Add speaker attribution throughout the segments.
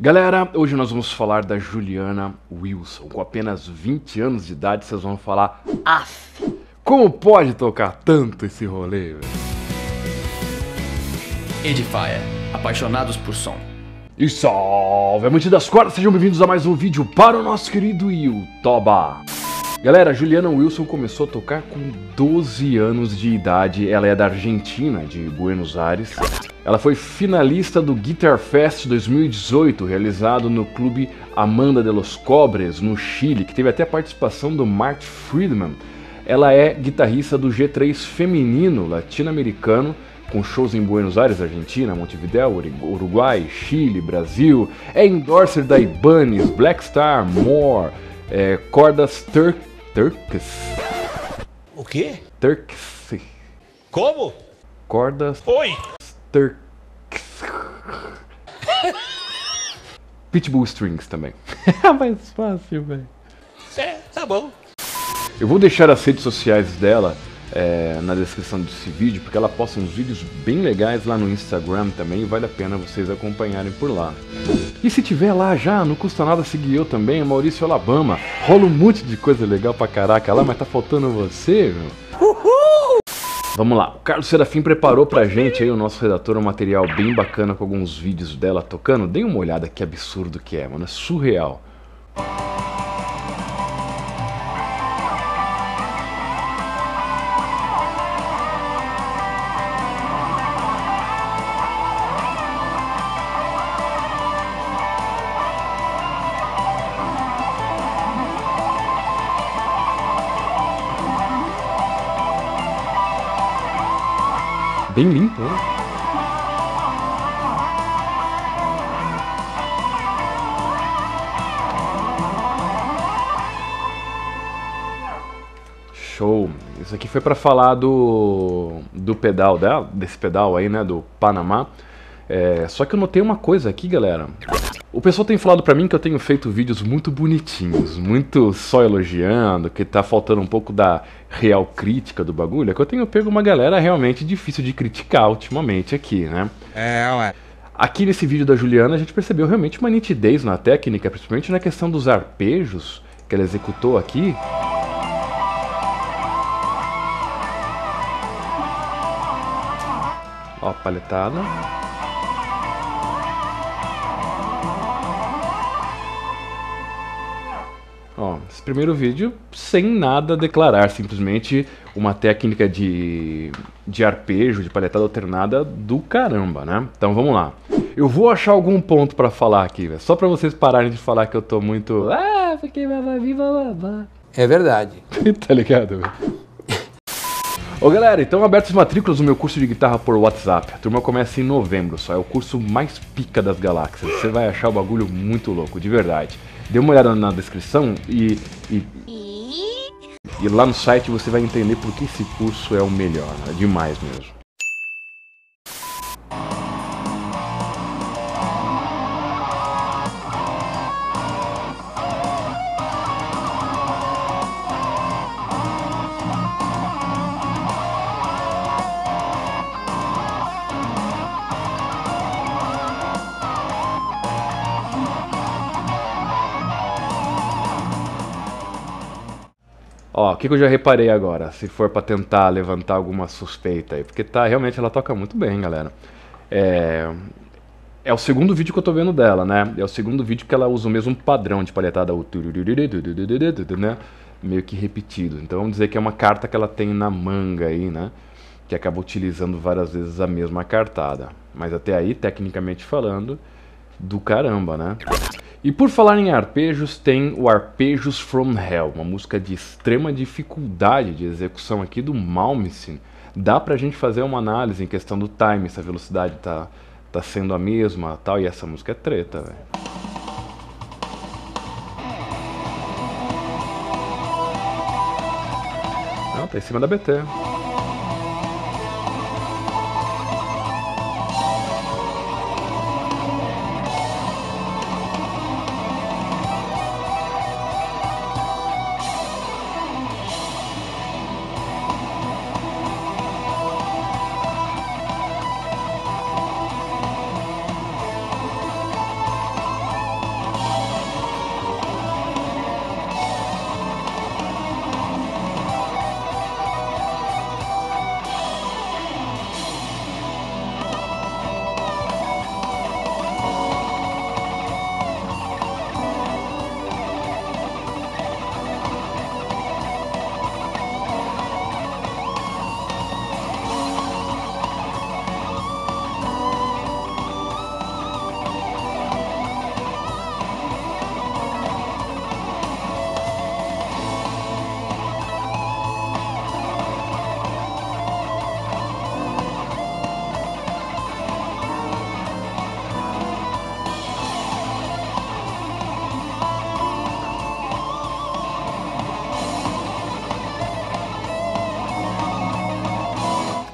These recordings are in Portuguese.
Speaker 1: Galera, hoje nós vamos falar da Juliana Wilson. Com apenas 20 anos de idade, vocês vão falar: Af, como pode tocar tanto esse rolê?
Speaker 2: Edifier, apaixonados por som.
Speaker 1: E salve, amante das cordas, sejam bem-vindos a mais um vídeo para o nosso querido Yutoba. Galera, Juliana Wilson começou a tocar com 12 anos de idade. Ela é da Argentina, de Buenos Aires. Ela foi finalista do Guitar Fest 2018, realizado no clube Amanda de los Cobres, no Chile, que teve até a participação do Mark Friedman. Ela é guitarrista do G3 feminino latino-americano, com shows em Buenos Aires, Argentina, Montevideo, Uruguai, Chile, Brasil. É endorser da Ibanez, Black Star, More, é, cordas Turk, Turks.
Speaker 3: O quê?
Speaker 1: Turks.
Speaker 3: Como?
Speaker 1: Cordas
Speaker 3: Oi!
Speaker 1: Turks. Pitbull Strings também. É mais fácil, velho.
Speaker 3: É, tá bom.
Speaker 1: Eu vou deixar as redes sociais dela é, na descrição desse vídeo, porque ela posta uns vídeos bem legais lá no Instagram também, e vale a pena vocês acompanharem por lá. E se tiver lá já, não custa nada seguir eu também, Maurício Alabama. Rola um monte de coisa legal pra caraca lá, mas tá faltando você, meu. Vamos lá, o Carlos Serafim preparou pra gente aí, o nosso redator, um material bem bacana com alguns vídeos dela tocando. Dê uma olhada que absurdo que é, mano, é surreal. Bem limpo, né? Show. Isso aqui foi para falar do, do pedal dela, desse pedal aí, né, do Panamá. É, só que eu notei uma coisa aqui, galera. O pessoal tem falado pra mim que eu tenho feito vídeos muito bonitinhos, muito só elogiando, que tá faltando um pouco da real crítica do bagulho. É que eu tenho pego uma galera realmente difícil de criticar ultimamente aqui, né?
Speaker 3: É, ué.
Speaker 1: Aqui nesse vídeo da Juliana a gente percebeu realmente uma nitidez na técnica, principalmente na questão dos arpejos que ela executou aqui. Ó, paletada. Primeiro vídeo sem nada declarar, simplesmente uma técnica de, de arpejo, de paletada alternada do caramba, né? Então vamos lá. Eu vou achar algum ponto pra falar aqui, velho, só pra vocês pararem de falar que eu tô muito. Ah.
Speaker 3: É verdade.
Speaker 1: tá ligado? velho? Ô galera, então abertas as matrículas no meu curso de guitarra por WhatsApp. A turma começa em novembro só, é o curso mais pica das galáxias. Você vai achar o bagulho muito louco, de verdade. Dê uma olhada na descrição e, e, e lá no site você vai entender por que esse curso é o melhor. É demais mesmo. Ó, o que, que eu já reparei agora, se for para tentar levantar alguma suspeita aí, porque tá, realmente ela toca muito bem, galera. É, é o segundo vídeo que eu tô vendo dela, né? É o segundo vídeo que ela usa o mesmo padrão de palhetada, o né? Meio que repetido. Então vamos dizer que é uma carta que ela tem na manga aí, né? Que acaba utilizando várias vezes a mesma cartada. Mas até aí, tecnicamente falando, do caramba, né? E por falar em arpejos, tem o Arpejos from Hell, uma música de extrema dificuldade de execução aqui do Malmsteen. Dá pra gente fazer uma análise em questão do time, se a velocidade tá, tá sendo a mesma tal, e essa música é treta, velho. Não, tá em cima da BT.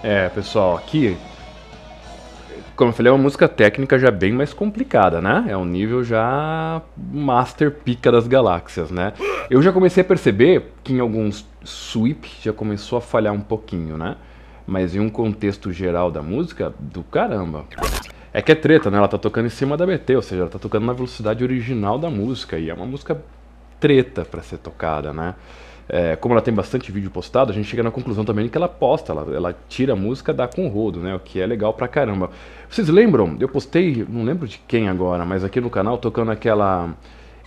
Speaker 1: É, pessoal, aqui como eu falei, é uma música técnica já bem mais complicada, né? É um nível já master pica das galáxias, né? Eu já comecei a perceber que em alguns sweep já começou a falhar um pouquinho, né? Mas em um contexto geral da música, do caramba. É que é treta, né? Ela tá tocando em cima da BT, ou seja, ela tá tocando na velocidade original da música. E é uma música treta para ser tocada, né? É, como ela tem bastante vídeo postado, a gente chega na conclusão também que ela posta, ela, ela tira a música, dá com rodo, né? O que é legal pra caramba. Vocês lembram? Eu postei, não lembro de quem agora, mas aqui no canal tocando aquela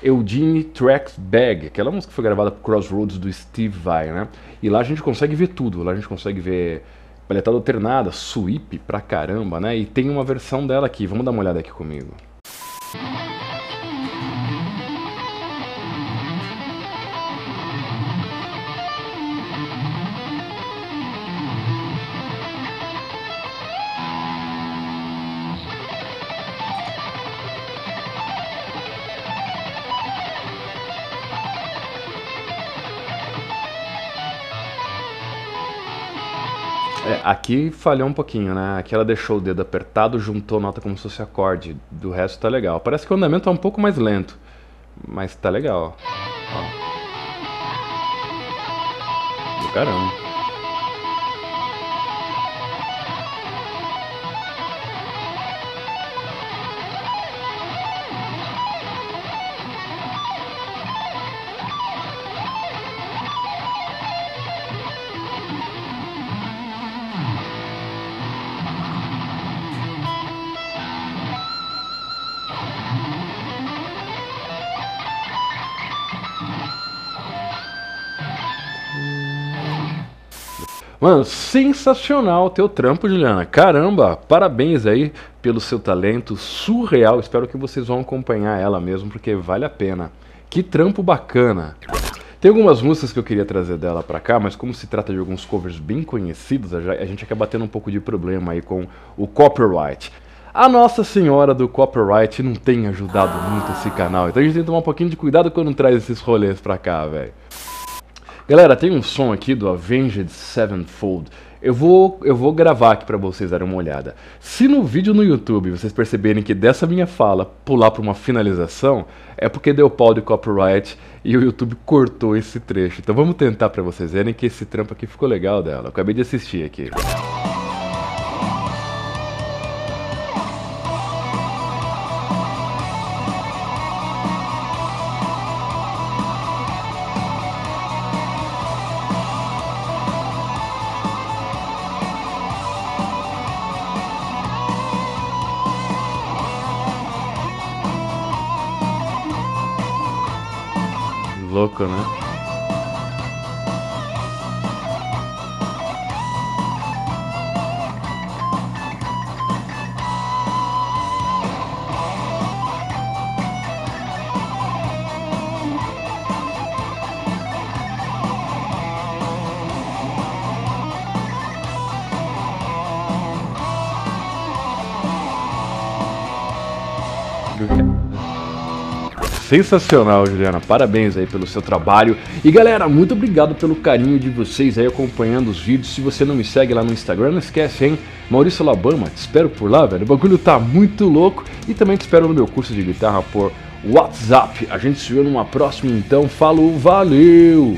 Speaker 1: Eugene Tracks Bag, aquela música que foi gravada por Crossroads do Steve Vai, né? E lá a gente consegue ver tudo, lá a gente consegue ver paletada alternada, sweep pra caramba, né? E tem uma versão dela aqui, vamos dar uma olhada aqui comigo. É, aqui falhou um pouquinho, né? Aqui ela deixou o dedo apertado, juntou nota como se fosse acorde. Do resto tá legal. Parece que o andamento é um pouco mais lento, mas tá legal. Ó. Do caramba. Mano, sensacional o teu trampo, Juliana. Caramba, parabéns aí pelo seu talento surreal. Espero que vocês vão acompanhar ela mesmo, porque vale a pena. Que trampo bacana. Tem algumas músicas que eu queria trazer dela pra cá, mas como se trata de alguns covers bem conhecidos, a gente acaba tendo um pouco de problema aí com o copyright. A Nossa Senhora do Copyright não tem ajudado muito esse canal, então a gente tem que tomar um pouquinho de cuidado quando traz esses rolês pra cá, velho. Galera, tem um som aqui do Avenged Sevenfold. Eu vou, eu vou gravar aqui para vocês darem uma olhada. Se no vídeo no YouTube vocês perceberem que dessa minha fala pular para uma finalização, é porque deu pau de copyright e o YouTube cortou esse trecho. Então vamos tentar para vocês verem que esse trampo aqui ficou legal dela. Eu acabei de assistir aqui. Louco, né? Sensacional, Juliana. Parabéns aí pelo seu trabalho. E galera, muito obrigado pelo carinho de vocês aí acompanhando os vídeos. Se você não me segue lá no Instagram, não esquece, hein? Maurício Alabama, te espero por lá, velho. O bagulho tá muito louco. E também te espero no meu curso de guitarra por WhatsApp. A gente se vê numa próxima então. Falou, valeu!